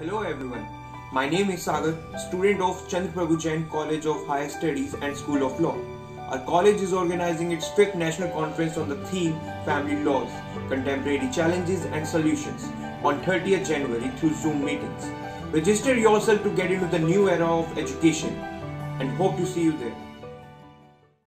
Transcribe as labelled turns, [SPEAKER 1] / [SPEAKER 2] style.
[SPEAKER 1] Hello everyone. My name is Sagar, student of Chanderprabhu Jain College of Higher Studies and School of Law. Our college is organizing its fifth national conference on the theme Family Laws, Contemporary Challenges and Solutions on 30th January through Zoom meetings. Register yourself to get into the new era of education and hope to see you there.